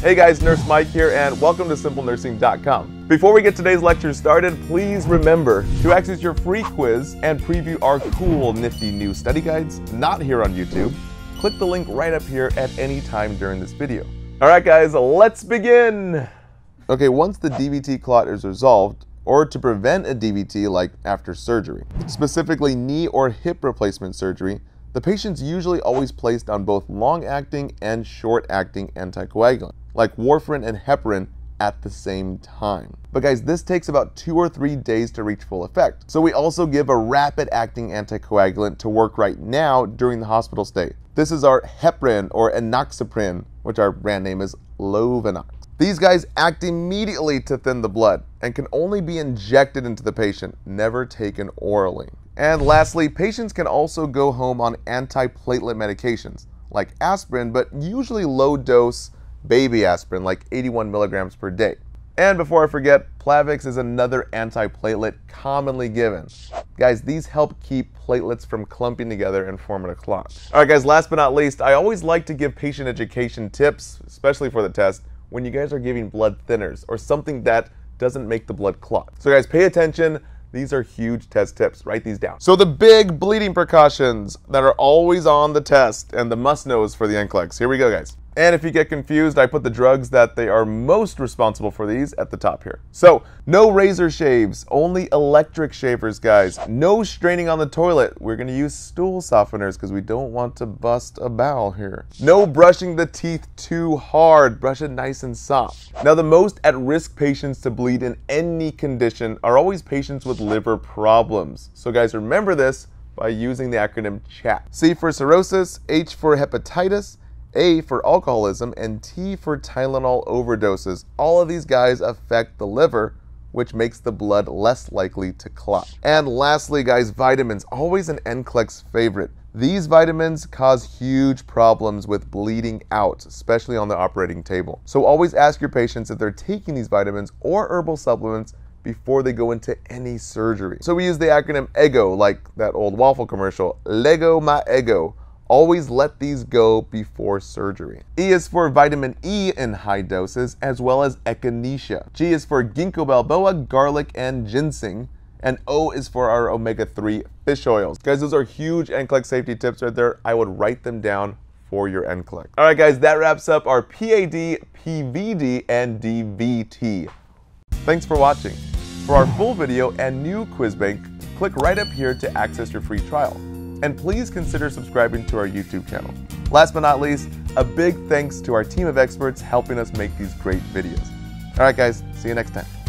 Hey guys, Nurse Mike here, and welcome to SimpleNursing.com. Before we get today's lecture started, please remember to access your free quiz and preview our cool, nifty new study guides, not here on YouTube. Click the link right up here at any time during this video. All right, guys, let's begin. Okay, once the DVT clot is resolved, or to prevent a DVT like after surgery, specifically knee or hip replacement surgery, the patient's usually always placed on both long-acting and short-acting anticoagulant like warfarin and heparin at the same time. But guys, this takes about two or three days to reach full effect. So we also give a rapid acting anticoagulant to work right now during the hospital stay. This is our heparin or enoxaparin, which our brand name is Lovenox. These guys act immediately to thin the blood and can only be injected into the patient, never taken orally. And lastly, patients can also go home on antiplatelet medications like aspirin, but usually low dose baby aspirin, like 81 milligrams per day. And before I forget, Plavix is another antiplatelet commonly given. Guys, these help keep platelets from clumping together and forming a clot. All right, guys, last but not least, I always like to give patient education tips, especially for the test, when you guys are giving blood thinners or something that doesn't make the blood clot. So guys, pay attention. These are huge test tips. Write these down. So the big bleeding precautions that are always on the test and the must knows for the NCLEX. Here we go, guys. And if you get confused, I put the drugs that they are most responsible for these at the top here. So, no razor shaves, only electric shavers, guys. No straining on the toilet. We're gonna use stool softeners because we don't want to bust a bowel here. No brushing the teeth too hard. Brush it nice and soft. Now, the most at-risk patients to bleed in any condition are always patients with liver problems. So guys, remember this by using the acronym CHAT. C for cirrhosis, H for hepatitis, a for alcoholism, and T for Tylenol overdoses. All of these guys affect the liver, which makes the blood less likely to clot. And lastly, guys, vitamins, always an NCLEX favorite. These vitamins cause huge problems with bleeding out, especially on the operating table. So always ask your patients if they're taking these vitamins or herbal supplements before they go into any surgery. So we use the acronym EGO, like that old waffle commercial, Lego my ego. Always let these go before surgery. E is for vitamin E in high doses, as well as echinacea. G is for ginkgo biloba, garlic, and ginseng. And O is for our omega-3 fish oils. Guys, those are huge NCLEX safety tips right there. I would write them down for your NCLEX. All right, guys, that wraps up our PAD, PVD, and DVT. Thanks for watching. For our full video and new quiz bank, click right up here to access your free trial and please consider subscribing to our YouTube channel. Last but not least, a big thanks to our team of experts helping us make these great videos. All right, guys, see you next time.